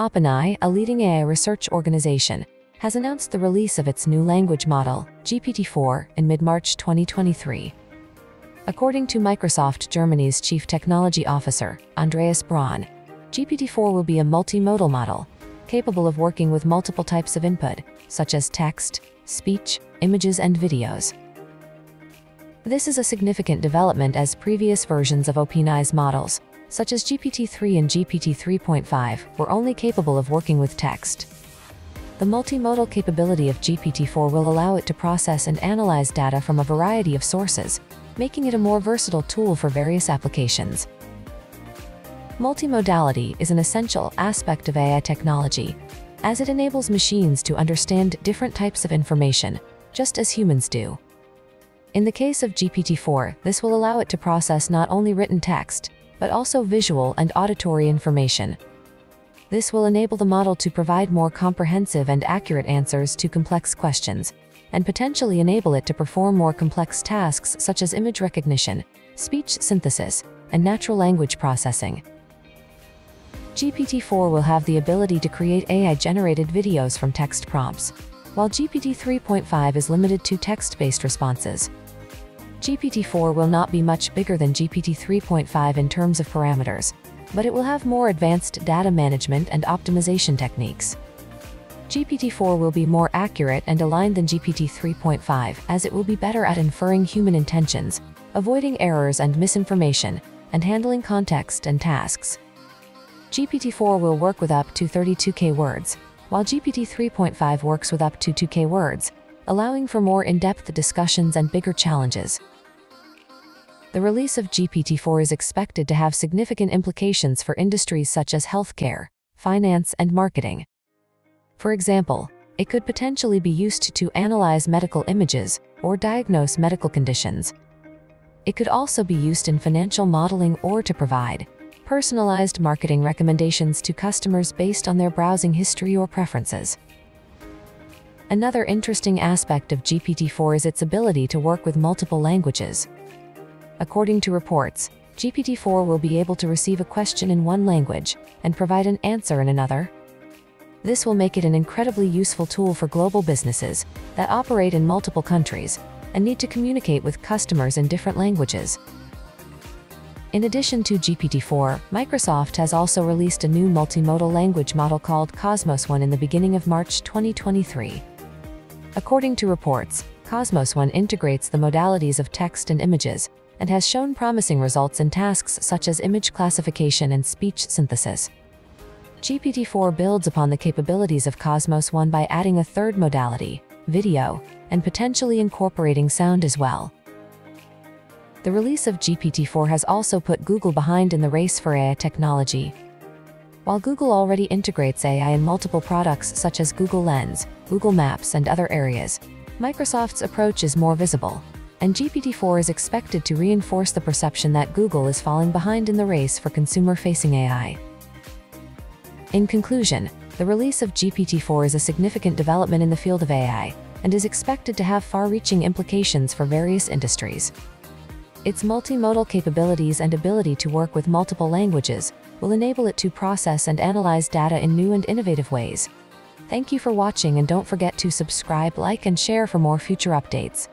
OpenAI, a leading AI research organization, has announced the release of its new language model, GPT-4, in mid-March 2023. According to Microsoft Germany's Chief Technology Officer, Andreas Braun, GPT-4 will be a multimodal model, capable of working with multiple types of input, such as text, speech, images, and videos. This is a significant development as previous versions of OpenAI's models, such as GPT-3 and GPT-3.5, were only capable of working with text. The multimodal capability of GPT-4 will allow it to process and analyze data from a variety of sources, making it a more versatile tool for various applications. Multimodality is an essential aspect of AI technology, as it enables machines to understand different types of information, just as humans do. In the case of GPT-4, this will allow it to process not only written text, but also visual and auditory information, this will enable the model to provide more comprehensive and accurate answers to complex questions, and potentially enable it to perform more complex tasks such as image recognition, speech synthesis, and natural language processing. GPT-4 will have the ability to create AI-generated videos from text prompts, while GPT 3.5 is limited to text-based responses. GPT-4 will not be much bigger than GPT 3.5 in terms of parameters, but it will have more advanced data management and optimization techniques. GPT-4 will be more accurate and aligned than GPT 3.5 as it will be better at inferring human intentions, avoiding errors and misinformation, and handling context and tasks. GPT-4 will work with up to 32k words, while GPT 3.5 works with up to 2k words, allowing for more in-depth discussions and bigger challenges the release of GPT-4 is expected to have significant implications for industries such as healthcare, finance, and marketing. For example, it could potentially be used to analyze medical images or diagnose medical conditions. It could also be used in financial modeling or to provide personalized marketing recommendations to customers based on their browsing history or preferences. Another interesting aspect of GPT-4 is its ability to work with multiple languages. According to reports, GPT-4 will be able to receive a question in one language and provide an answer in another. This will make it an incredibly useful tool for global businesses that operate in multiple countries and need to communicate with customers in different languages. In addition to GPT-4, Microsoft has also released a new multimodal language model called Kosmos One in the beginning of March 2023. According to reports, Kosmos One integrates the modalities of text and images, and has shown promising results in tasks such as image classification and speech synthesis. GPT-4 builds upon the capabilities of Kosmos One by adding a third modality, video, and potentially incorporating sound as well. The release of GPT-4 has also put Google behind in the race for AI technology. While Google already integrates AI in multiple products such as Google Lens, Google Maps, and other areas, Microsoft's approach is more visible and GPT-4 is expected to reinforce the perception that Google is falling behind in the race for consumer-facing AI. In conclusion, the release of GPT-4 is a significant development in the field of AI, and is expected to have far-reaching implications for various industries. Its multimodal capabilities and ability to work with multiple languages will enable it to process and analyze data in new and innovative ways. Thank you for watching and don't forget to subscribe, like and share for more future updates.